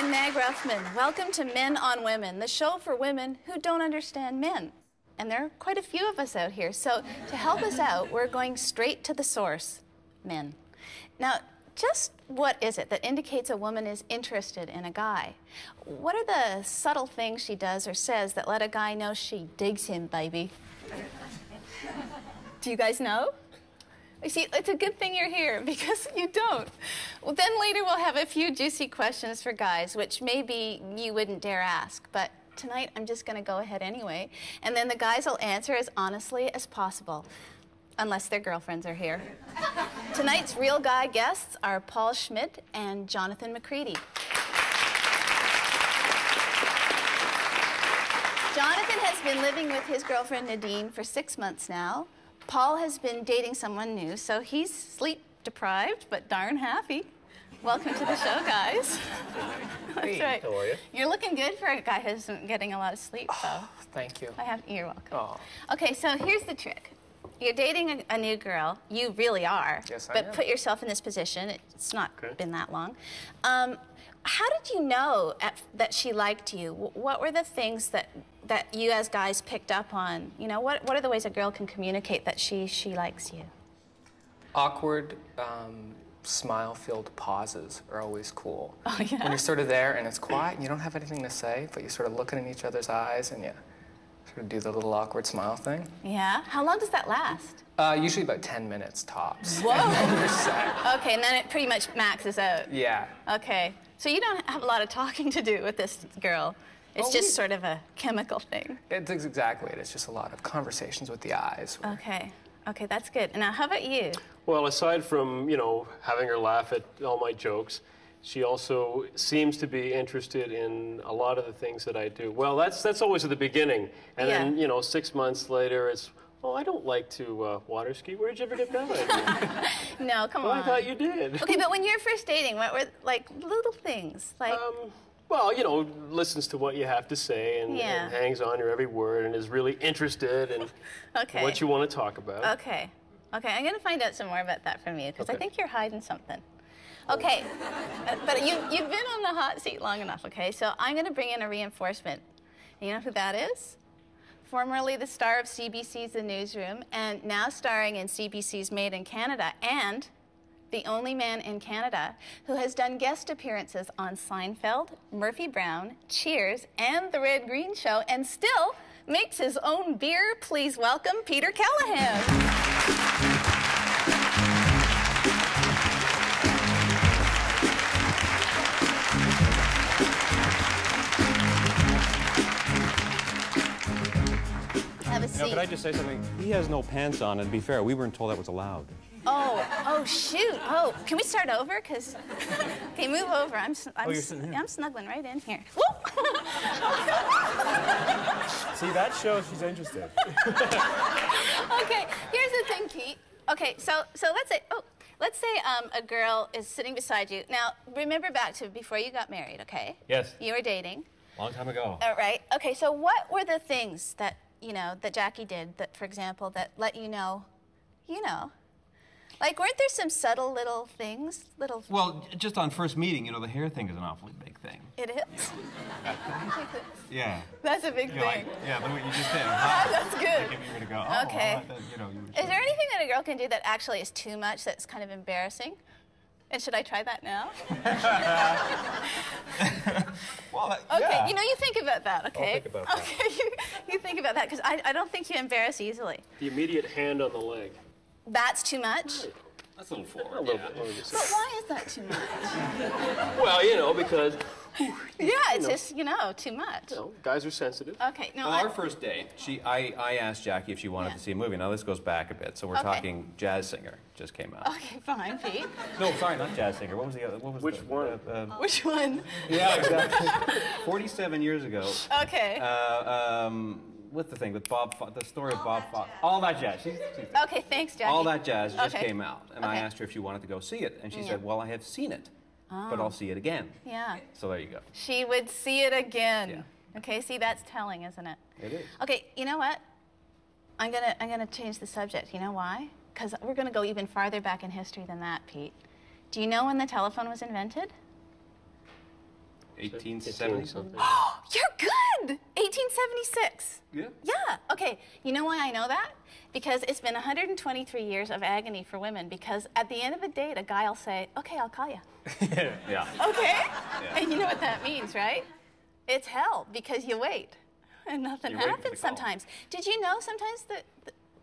I'm Mag Ruffman. Welcome to Men on Women, the show for women who don't understand men. And there are quite a few of us out here. So, to help us out, we're going straight to the source men. Now, just what is it that indicates a woman is interested in a guy? What are the subtle things she does or says that let a guy know she digs him, baby? Do you guys know? You see, it's a good thing you're here because you don't. Well, then later we'll have a few juicy questions for guys, which maybe you wouldn't dare ask, but tonight I'm just going to go ahead anyway. And then the guys will answer as honestly as possible, unless their girlfriends are here. Tonight's real guy guests are Paul Schmidt and Jonathan McCready. Jonathan has been living with his girlfriend Nadine for six months now. Paul has been dating someone new, so he's sleep deprived, but darn happy. Welcome to the show, guys. That's right. how are you? You're looking good for a guy who's getting a lot of sleep, though. Oh, Thank you. I have. You're welcome. Oh. Okay, so here's the trick. You're dating a, a new girl. You really are. Yes, I But am. put yourself in this position. It's not Okay. been that long. Um, how did you know at, that she liked you? What were the things that that you as guys picked up on? You know, what what are the ways a girl can communicate that she she likes you? Awkward, um, smile-filled pauses are always cool. Oh, yeah? When you're sort of there and it's quiet and you don't have anything to say, but you're sort of looking in each other's eyes and you sort of do the little awkward smile thing. Yeah. How long does that last? Uh, usually about 10 minutes tops. Whoa. Set. okay, and then it pretty much maxes out. Yeah. Okay. So you don't have a lot of talking to do with this girl. It's Oh, just we- sort of a chemical thing. It's exactly it. It's just a lot of conversations with the eyes. Okay. Okay, that's good. And now, how about you? Well, aside from, you know, having her laugh at all my jokes, she also seems to be interested in a lot of the things that I do. Well, that's that's always at the beginning. And then, you know, six months later, it's, oh, I don't like to uh, water ski. Where'd you ever get that idea? No, come well, on. I thought you did. Okay, but when you were first dating, what were like little things like? Um, well, you know, listens to what you have to say and, Yeah. and hangs on your every word and is really interested in okay. what you want to talk about. Okay. Okay, I'm gonna find out some more about that from you because I think you're hiding something. Okay, uh, but you you've been on the hot seat long enough. Okay, so I'm gonna bring in a reinforcement. You know who that is? Formerly the star of CBC's The Newsroom, and now starring in CBC's Made in Canada, and the only man in Canada who has done guest appearances on Seinfeld, Murphy Brown, Cheers, and The Red Green Show, and still makes his own beer. Please welcome Peter Keleghan. Have a seat. Now, could I just say something? He has no pants on, and to be fair, we weren't told that was allowed. Oh, oh, shoot. Oh, can we start over? Because, okay, move over. I'm, I'm, Oh, you're s- sitting here. I'm snuggling right in here. See, that shows she's interested. okay, here's the thing, Pete. Okay, so so let's say oh, let's say um, a girl is sitting beside you. Now, remember back to before you got married, okay? Yes. You were dating. Long time ago. All right. Okay, so what were the things that you know that Jackie did that, for example, that let you know, you know, like weren't there some subtle little things, little? Well, just on first meeting, you know, the hair thing is an awfully big thing. It is. Yeah. That's a big You know, like, thing. yeah, the way you just did. That's good. Like if you were to go, oh, Okay. I thought, you know, you Is there anything that a girl can do that actually is too much that's kind of embarrassing? And should I try that now? Well, that- Okay, yeah. you know, you think about that, okay? think about that. Okay, you, you think about that, because I, I don't think you embarrass easily. The immediate hand on the leg. That's too much? That's a little forward. A little bit. let me just say. But why is that too much? Well, you know, because Yeah, it's just, you know, too much. you know, guys are sensitive. Okay, no, Well, I, our first date, she, I, I asked Jackie if she wanted Yeah. to see a movie. Now this goes back a bit, so we're Okay. talking Jazz Singer just came out. okay, fine, Pete. No, sorry, not Jazz Singer. What was the other? What was Which the, one? uh, um, Which one? yeah, exactly. Forty-seven years ago. Okay. Uh, um, with the thing with Bob, Fo- the story of Bob Fosse, all that jazz. She's, she's, okay, thanks, Jackie. all that jazz just Okay. came out, and I asked her if she wanted to go see it, and she mm, Yeah. said, "Well, I have seen it, but ah. I'll see it again." Yeah. So there you go. She would see it again. Yeah. Okay, see, that's telling, isn't it? It is. Okay, you know what? I'm gonna I'm gonna change the subject. You know why? Because we're gonna go even farther back in history than that, Pete. Do you know when the telephone was invented? 1870 something. Oh, You're good. 1876. Yeah. Yeah. Okay. You know why I know that? Because it's been 123 years of agony for women. Because at the end of a date, a guy will say, "Okay, I'll call you." Yeah. Okay. And you know what that means, right? It's hell because you wait, and nothing You wait for the happens sometimes. Did you know sometimes the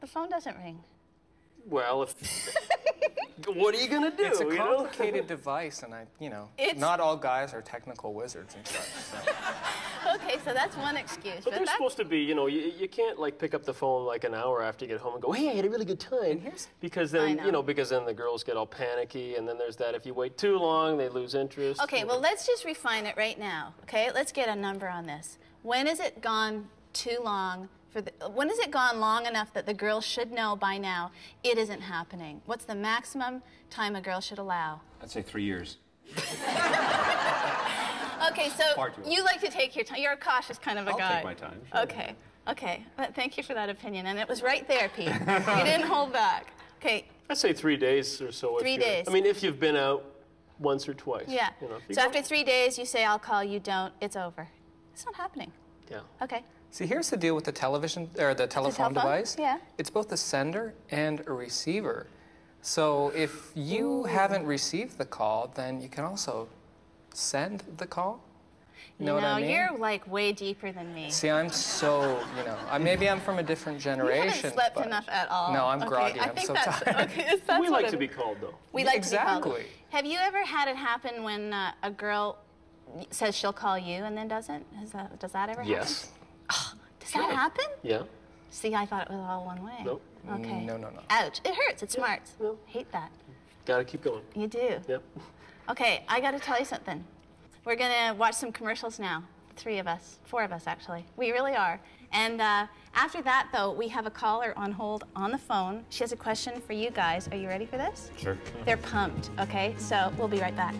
the phone doesn't ring? Well, if what are you gonna do? It's a you know? complicated device, and I, you know, It's- not all guys are technical wizards and such. So. Okay, so that's one excuse. But they're that's- supposed to be, you know, you, you can't like pick up the phone like an hour after you get home and go, hey, I had a really good time. here's- because I then, know. you know, because then the girls get all panicky, and then there's that if you wait too long, they lose interest. Okay, well, let's just refine it right now. Okay, let's get a number on this. When has it gone too long for the? When has it gone long enough that the girl should know by now it isn't happening? What's the maximum time a girl should allow? I'd say three years. Okay, so Far too long. you like to take your time. You're a cautious kind of a I'll guy. take my time, sure. Okay, okay. But thank you for that opinion, and it was right there, Pete. you didn't hold back. Okay, I'd say three days or so. Three you're- days. I mean, if you've been out once or twice. yeah. You know, So go- after three days, you say, "I'll call." You don't. It's over. It's not happening. Yeah. Okay. See, here's the deal with the television or the telephone, telephone? device. Yeah. It's both a sender and a receiver. So if you haven't received the call, then you can also send the call. You know what I mean? you're like way deeper than me. See, I'm so, you know, I- maybe I'm from a different You generation. haven't slept enough at all. No, I'm okay? groggy. I I'm so tired. Okay, is- that's we what like to be called, though. We like to be called. Exactly. Have you ever had it happen when uh, a girl says she'll call you and then doesn't? Is that, does that ever happen? Yes. Does that happen? Yeah. See, I thought it was all one way. Nope. Okay. No, no, no. Ouch. It hurts. It smarts. no. Hate that. Got to keep going. You do. Yep. Okay, I got to tell you something. We're going to watch some commercials now. Three of us, four of us actually. We really are. And uh, after that, though, we have a caller on hold on the phone. She has a question for you guys. Are you ready for this? Sure. They're pumped, okay? So we'll be right back.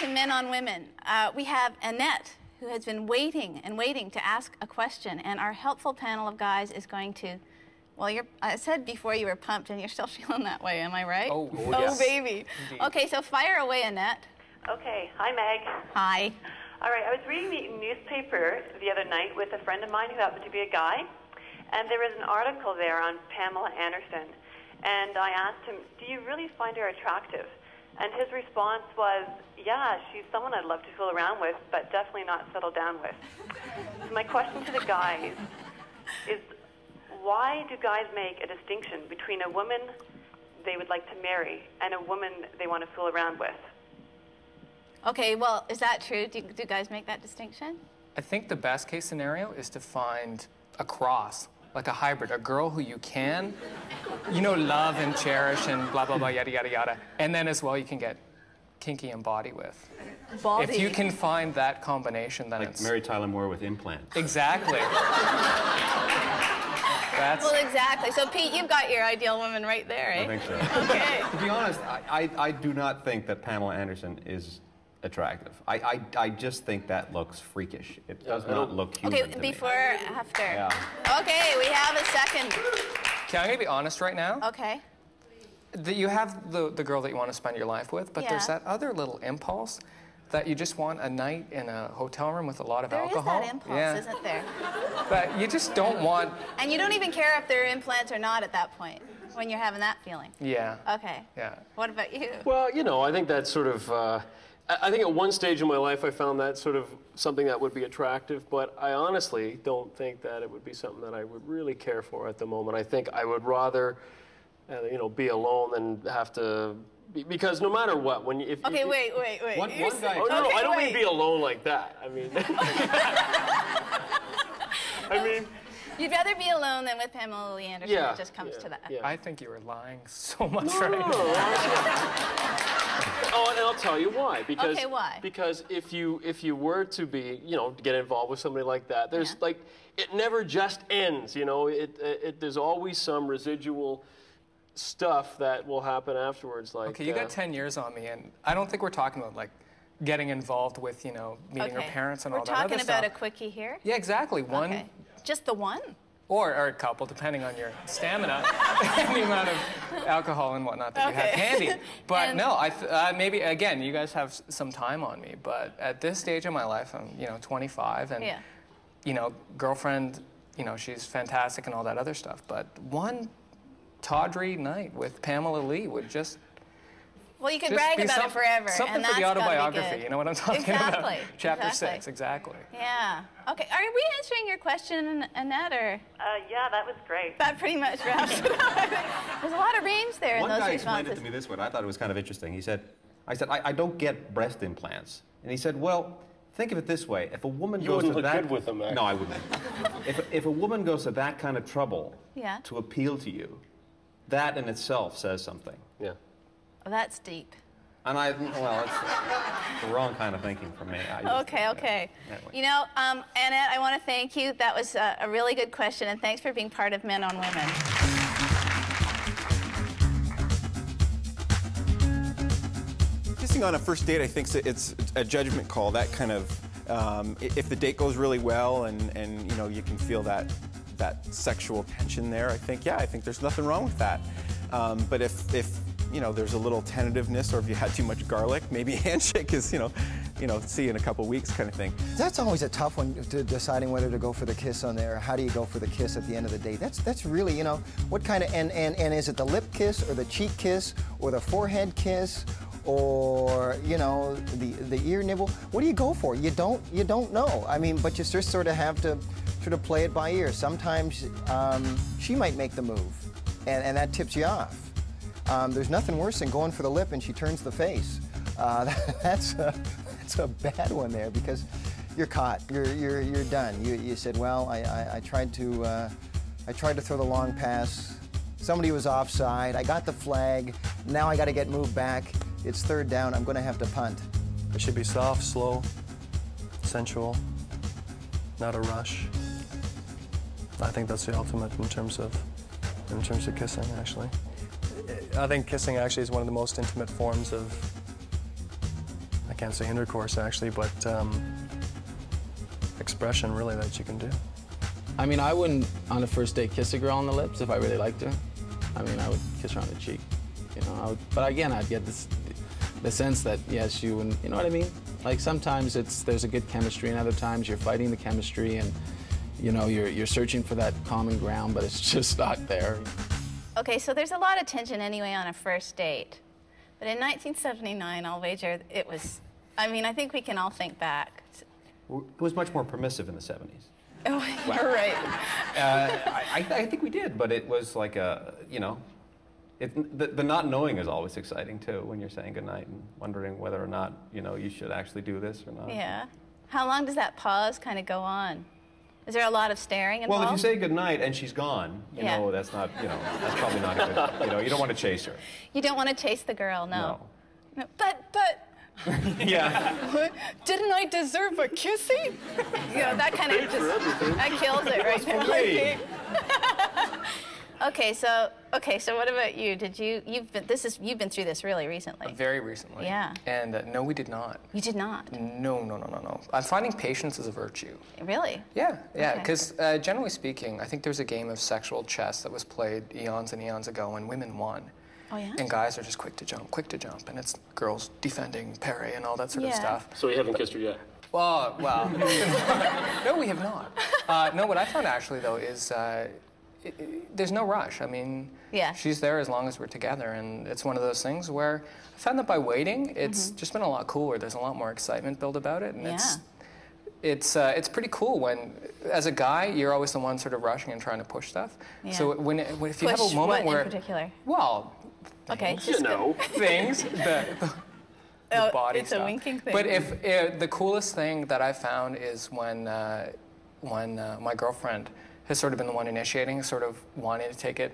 To Men on Women. Uh, we have Annette, who has been waiting and waiting to ask a question, and our helpful panel of guys is going to. Well, you're, I said before you were pumped, and you're still feeling that way. Am I right? Oh, oh yes. baby. Indeed. Okay, so fire away, Annette. Okay. Hi, Mag. Hi. All right. I was reading the newspaper the other night with a friend of mine who happened to be a guy, and there was an article there on Pamela Anderson. And I asked him, Do you really find her attractive? And his response was, Yeah, she's someone I'd love to fool around with, but definitely not settle down with. So, my question to the guys is why do guys make a distinction between a woman they would like to marry and a woman they want to fool around with? Okay, well, is that true? Do, do guys make that distinction? I think the best case scenario is to find a cross, like a hybrid, a girl who you can, you know, love and cherish and blah, blah, blah, yada, yada, yada. And then as well, you can get kinky and body with. Baldy. If you can find that combination, then Like it's. Mary Tyler Moore with implants. Exactly. That's. Well, exactly. So, Pete, you've got your ideal woman right there, eh? I think so. Okay. To be honest, I, I, I do not think that Pamela Anderson is attractive. I, I, I just think that looks freakish. It does not look human Okay, to me. before, after. Yeah. Okay, we have a second. Can I'm be honest right now. Okay. that you have the, the girl that you want to spend your life with, but there's that other little impulse that you just want a night in a hotel room with a lot of There is alcohol. that impulse, yeah. isn't there? But you just don't want. And you don't even care if they're implants or not at that point when you're having that feeling. Yeah. Okay. Yeah. What about you? Well, you know, I think that's sort of. Uh, I I think at one stage in my life I found that sort of something that would be attractive, but I honestly don't think that it would be something that I would really care for at the moment. I think I would rather, uh, you know, be alone than have to. be- Because no matter what, when you, if Okay, if- wait, wait, wait. One- one guy- Oh no, no, Okay, I don't wait. mean be alone like that. I mean, I mean, You'd rather be alone than with Pamela Lee Anderson. Yeah, It just comes yeah, to that. yeah. I think you are lying so much No, right no, now. no, Oh, and I'll tell you why. Because Okay, why? Because if you if you were to be, you know, get involved with somebody like that, there's Yeah. like it never just ends. You know, it, it, it there's always some residual stuff that will happen afterwards. Like Okay, you uh, got 10 years on me, and I don't think we're talking about like getting involved with, you know, meeting okay. her parents and We're all that other stuff. We're talking about stuff. a quickie here. Yeah, exactly. One Okay. Just the one? Or, or a couple, depending on your stamina and the amount of alcohol and whatnot that you have Okay. handy. But no, I th- uh, maybe again, you guys have s- some time on me. But at this stage of my life, I'm you know 25, and Yeah. you know, girlfriend, you know, she's fantastic and all that other stuff. But one tawdry night with Pamela Lee would just Well, you could brag about some- it forever. Something and for the that's gotta be autobiography. You know what I'm talking Exactly, about? Chapter exactly. six, exactly. Yeah. Okay. Are we answering your question, Annette, or Uh, yeah, that was great. that pretty much wraps it up? There's a lot of range there in those responses. One guy explained responses. it to me this way, I thought it was kind of interesting. He said, I said, I, I don't get breast implants. And he said, well, think of it this way. If a woman You goes wouldn't to look that... good with them, No, I wouldn't. if, if a woman goes to that kind of trouble Yeah. to appeal to you, that in itself says something. Yeah. Oh, that's deep. And I, well, it's the wrong kind of thinking for me. I just- Okay, okay. Anyway. You know, um, Annette, I want to thank you. That was uh, a really good question, and thanks for being part of Men on Women. Kissing on a first date, I think it's a judgment call. That kind of, um, if the date goes really well and, and you know you can feel that that sexual tension there, I think yeah, I think there's nothing wrong with that. Um, but if if you know there's a little tentativeness or if you had too much garlic, maybe handshake is you know, you know, see you in a couple weeks kind of thing. That's always a tough one, to deciding whether to go for the kiss on there. How do you go for the kiss at the end of the date? That's that's really, you know, what kind of and and and is it the lip kiss or the cheek kiss or the forehead kiss or you know the the ear nibble? What do you go for? You don't you don't know. I mean, but you just sort of have to sort of play it by ear. Sometimes um, she might make the move, and and that tips you off. Um, there's nothing worse than going for the lip and she turns the face. Uh, that's a, that's a bad one there because you're caught. You're you're you're done. You, you said, well, I, I, I tried to uh, I tried to throw the long pass. Somebody was offside. I got the flag. Now I got to get moved back. It's third down. I'm going to have to punt. It should be soft, slow, sensual, not a rush. I think that's the ultimate in terms of in terms of kissing actually. I think kissing actually is one of the most intimate forms of I can't say intercourse actually, but um, expression really that you can do. I mean, I wouldn't, on a first date, kiss a girl on the lips if I really liked her. I mean, I would kiss her on the cheek, you know. I would, but again, I'd get this, the sense that yes, you and you know what I mean. Like sometimes it's there's a good chemistry, and other times you're fighting the chemistry, and you know you're you're searching for that common ground, but it's just not there. Okay, so there's a lot of tension anyway on a first date. But in 1979, I'll wager it was. I mean, I think we can all think back. It was much more permissive in the 70s. Oh, you're right. Uh, I, I, I think we did, but it was like a, you know, it, the, the not knowing is always exciting too when you're saying goodnight and wondering whether or not, you know, you should actually do this or not. Yeah. How long does that pause kind of go on? Is there a lot of staring involved? Well, if you say goodnight and she's gone, you Yeah. know, that's not, you know, that's probably not a good, you know, you don't want to chase her. You don't want to chase the girl, no. No. No, But, but, Yeah. what? didn't I deserve a kissing? you know, that kind of just, that kills it right there. Okay. okay, so, okay, so what about you? Did you, you've been, this is, you've been through this really recently. Very recently. Yeah. And uh, no, we did not. You did not? No, no, no, no, no. I'm finding patience is a virtue. Really? Yeah, yeah. Okay. Because uh, generally speaking, I think there's a game of sexual chess that was played eons and eons ago, and women won. Oh, yeah? And guys are just quick to jump, quick to jump, and it's girls defending, parry, and all that sort of Yeah. stuff. So you haven't kissed her yet? Well, well, no, we have not. Uh, no, what I found actually though is uh, i i there's no rush. I mean, Yeah. she's there as long as we're together, and it's one of those things where I found that by waiting, it's Mm-hmm. just been a lot cooler. There's a lot more excitement built about it, and it's Yeah. it's uh, it's pretty cool when, as a guy, you're always the one sort of rushing and trying to push stuff. So Yeah. when, it, when if you have a moment what where, in particular? well, Okay, You know. things, the, the, the Oh, body it's a winking thing. But if uh, the coolest thing that I found is when uh, when uh, my girlfriend has sort of been the one initiating, sort of wanting to take it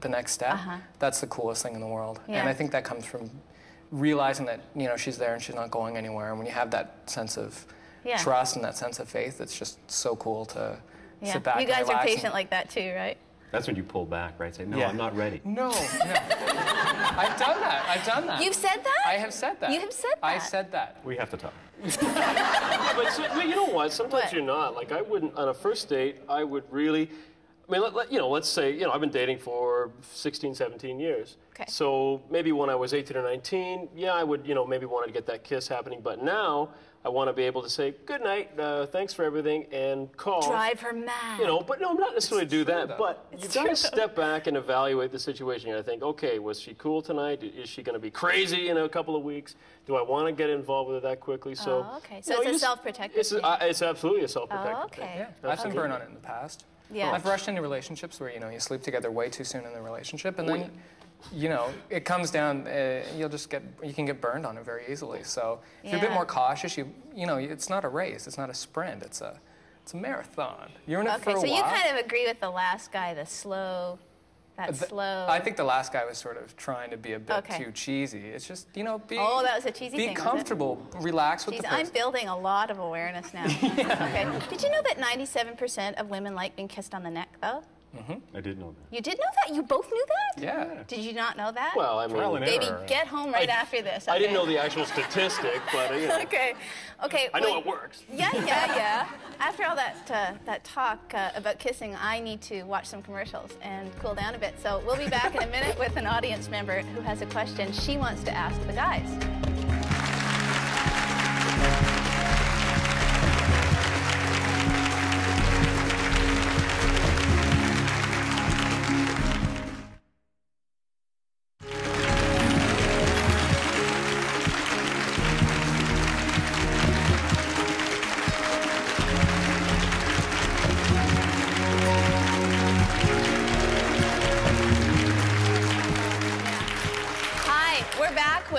the next step. Uh-huh. That's the coolest thing in the world, and I think that comes from realizing that you know she's there and she's not going anywhere. And when you have that sense of Yeah. trust and that sense of faith, it's just so cool to yeah. sit back. And then you guys and are patient and, like that too, right? That's when you pull back, right? Say, no, Yeah. I'm not ready. No, no. I've done that. I've done that. You've said that? I have said that. You have said that. I that. said that. We have to talk. but, so, but you know what? Sometimes What? you're not. Like I wouldn't on a first date. I would really. I mean, let, let- you know, let's say you know I've been dating for 16, 17 years. Okay. So maybe when I was 18 or 19, yeah, I would you know maybe want to get that kiss happening. But now I want to be able to say good night, uh, thanks for everything, and call. Drive her mad. You know, but no, I'm not necessarily do true, that. though. But It's you got to step back and evaluate the situation. And I think, okay, was she cool tonight? Is she going to be crazy in a couple of weeks? Do I want to get involved with her that quickly? So, Oh, okay. So you know, it's a self-protective It's, thing. uh, it's absolutely a self-protective Oh, okay. thing. Yeah, I've been burned on it in the past. Yeah. I've rushed into relationships where you know you sleep together way too soon in the relationship, and Oh, then you know it comes down. Uh, you'll just get you can get burned on it very easily. So if you're a bit more cautious, you you know it's not a race, it's not a sprint, it's a it's a marathon. You're in it for Okay, a so you kind of agree with the last guy, the slow, that The- slow. I think the last guy was sort of trying to be a bit Okay. too cheesy. It's just you know be Oh, that was a cheesy be thing, comfortable, relax with Jeez, the I'm building a lot of awareness now. Okay. Did you know that 97% of women like being kissed on the neck, though? I did know that. You did know that? You both knew that? yeah. Did you not know that? Well, I Trial mean, and Baby, error. get home right I- after this. I didn't know the actual statistic, but you know, Okay. Okay. I know well, it works. Yeah, yeah, yeah. After all that uh, that talk uh, about kissing, I need to watch some commercials and cool down a bit. So we'll be back in a minute with an audience member who has a question she wants to ask the guys.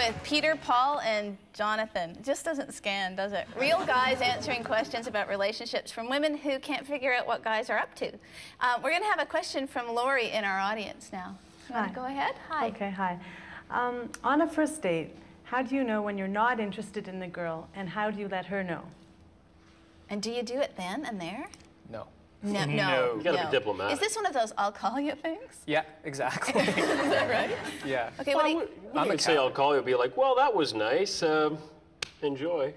With Peter, Paul, and Jonathan. It just doesn't scan, does it? Real guys answering questions about relationships from women who can't figure out what guys are up to. Uh, we're going to have a question from Lori in our audience now. You want Hi. to go ahead? Hi. Okay, hi. Um, on a first date, how do you know when you're not interested in the girl, and how do you let her know? And do you do it then and there? No. No, no. No. You gotta be diplomatic. Is this one of those I'll call you things? Yeah, exactly. Is that right? yeah. Okay, well, what do I you, would- I'm you a could say cat. I'll call you. Be like, well, that was nice. Um, enjoy.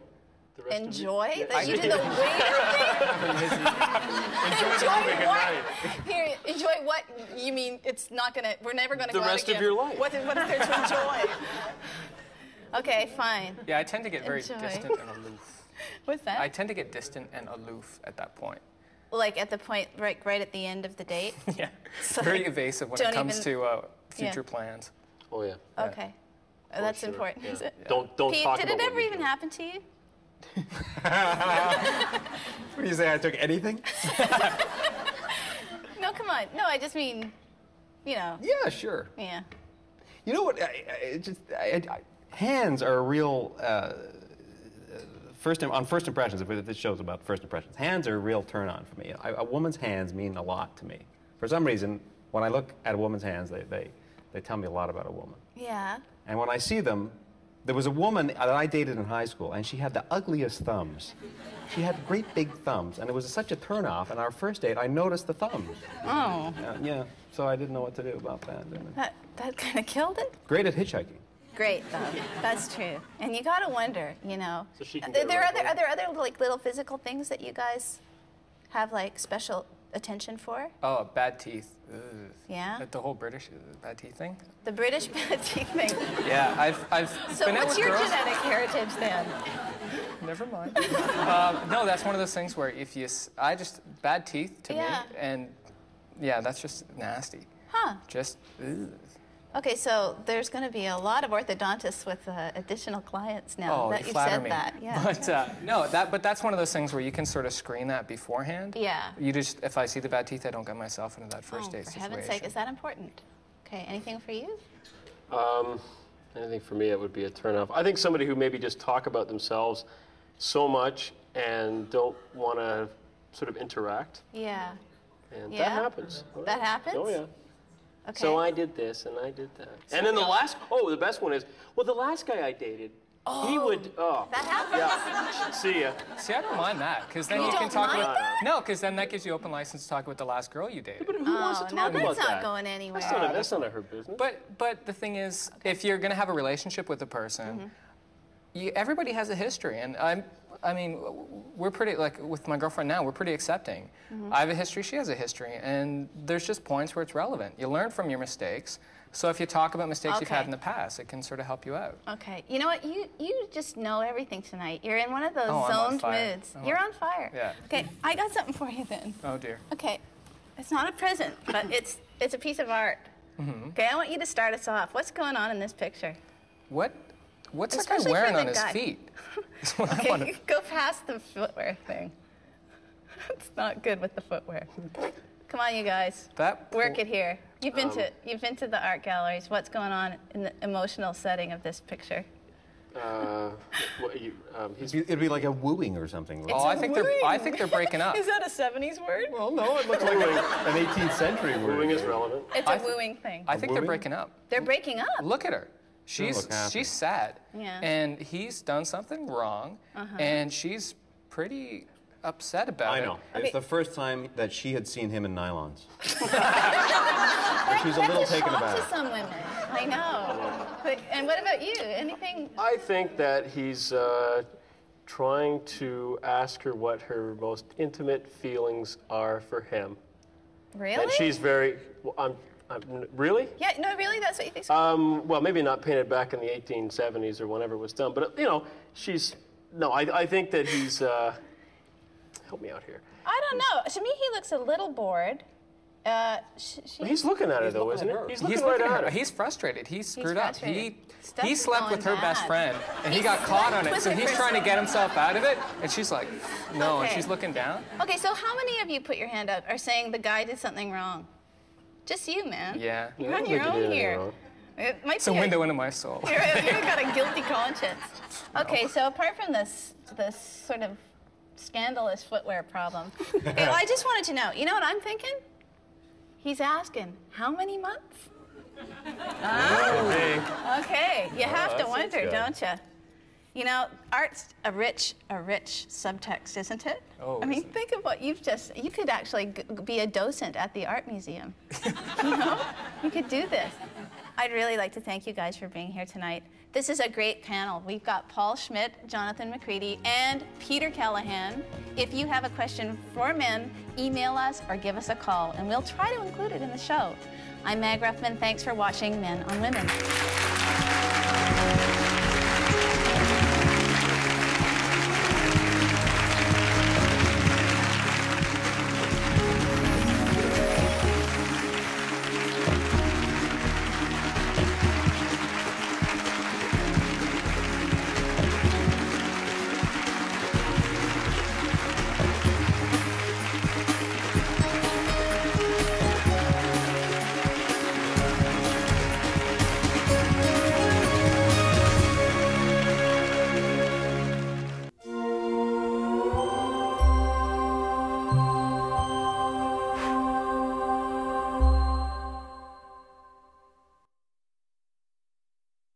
The rest of you- enjoy? Yeah. That you do the waiter thing? enjoy what? Here, enjoy what? You mean it's not gonna? We're never gonna The go out rest of again. your life. What is, what is there to enjoy? okay, fine. Yeah, I tend to get very Enjoy. distant and aloof. What's that? I tend to get distant and aloof at that point. Like at the point, right, right at the end of the date. Yeah. So Very evasive when it comes even- to uh, Yeah. future plans. Oh yeah. Okay, Oh, that's sure, important, is yeah. it? Don't don't Pete, talk did about it ever even do. happen to you? What do you say? I took anything? No, come on. No, I just mean, you know, Yeah, sure. yeah. You know what? I, I, it just I, I, hands are a real. Uh, First, on first impressions, if this show's about first impressions, hands are a real turn on for me. I, a woman's hands mean a lot to me. For some reason, when I look at a woman's hands, they, they, they tell me a lot about a woman. Yeah. And when I see them, there was a woman that I dated in high school, and she had the ugliest thumbs. She had great big thumbs, and it was such a turnoff. And our first date, I noticed the thumbs. Oh, Uh, yeah, so I didn't know what to do about that. didn't that that kind of killed it. Great at hitchhiking. Great, though. That's true. And you gotta wonder, you know. So she can are get there right other home. are there other like little physical things that you guys have like special attention for? Oh, bad teeth. Ugh. Yeah. Like The whole British uh, bad teeth thing. The British bad teeth thing. Yeah, I've I've So been out what's with your girls. genetic heritage then? Never mind. um, no, that's one of those things where if you, I just bad teeth to Yeah. me, and yeah, that's just nasty. Huh. Just. Ugh. Okay, so there's going to be a lot of orthodontists with uh, additional clients now Oh, that you you flatter said me. that. Yeah. But uh, no, that but that's one of those things where you can sort of screen that beforehand. Yeah. You just if I see the bad teeth, I don't get myself into that first oh, date for situation. heaven's sake, is that important? Okay, anything for you? Um, I think for me it would be a turnoff. I think somebody who maybe just talk about themselves so much and don't want to sort of interact, Yeah. and Yeah? that happens. That happens? Oh yeah. Okay. So I did this and I did that. And then the last, oh, the best one is, well, the last guy I dated, he oh, would. Oh, That happens. yeah. See ya. See, I don't mind that, because then You you, can don't talk mind about. that? No, because then that gives you open license to talk about the last girl you dated. But who wants oh, to Oh, talk no, about that's not going anywhere. That's not, that's none of her business. But but the thing is, if you're gonna have a relationship with a person, mm-hmm. you, everybody has a history, and I'm. I mean, we're pretty like with my girlfriend now. We're pretty accepting. I have a history. She has a history, and there's just points where it's relevant. You learn from your mistakes. So if you talk about mistakes you've had in the past, it can sort of help you out. Okay. You know what? You you just know everything tonight. You're in one of those Oh, I'm on zoned fire. moods. Oh. You're on fire. Yeah. Okay. I got something for you then. Oh dear. Okay. It's not a present, but it's it's a piece of art. Mm-hmm. Okay. I want you to start us off. What's going on in this picture? What? What's that guy wearing on his guy. feet? That's what wanna- Okay. Go past the footwear thing. it's not good with the footwear. Come on, you guys. That Work it here. You've been Um, to you've been to the art galleries. What's going on in the emotional setting of this picture? Uh, what, you, um, he's, It'd be like a wooing or something. Oh, I think they're. I think they're breaking up. Is that a 70s word? Well, no, it looks like an 18th century word. wooing is relevant. It's a th- wooing thing. I think they're breaking up. They're breaking up. Look at her. She's she's sad. Yeah. And he's done something wrong, Uh-huh. and she's pretty upset about it. I it. know. Okay. It's the first time that she had seen him in nylons. And she's a little That's a taken shock aback. to some women. I know. But, and what about you? Anything? I think that he's uh, trying to ask her what her most intimate feelings are for him. Really? And she's very. Well, I'm, I'm, really? Yeah. No, really. That's what you think. Um, well, maybe not painted back in the 1870s or whenever it was done, but you know, she's. No, I, I think that he's. Uh, help me out here. I don't know. To me, he looks a little bored. Uh, sh- she, He's looking at her though, looking isn't at he? her. He's He's looking looking right at at her. her. He's frustrated. He's screwed up. He frustrated. Stuff he is slept with her best friend, and he He's got caught on it. So he's trying to get himself out of it, and she's like, no, and she's looking down. Okay, so how many of you put your hand up are saying the guy did something wrong? Just you, man. Yeah. You're I on your think he did own here. wrong. It might It's a be window into my soul. You're, you've got a guilty conscience. Okay, so apart from this, this sort of scandalous footwear problem, okay, I just wanted to know. You know what I'm thinking? He's asking, how many months? Ah, okay, you have to wonder, don't you? You know, art's a rich, a rich subtext, isn't it? Oh, I mean, think of what you've just. You could actually g- be a docent at the art museum. you know, you could do this. I'd really like to thank you guys for being here tonight. This is a great panel. We've got Paul Schmidt, Jonathan McCready, and Peter Keleghan. If you have a question for men, email us or give us a call, and we'll try to include it in the show. I'm Mag Ruffman. Thanks for watching Men on Women.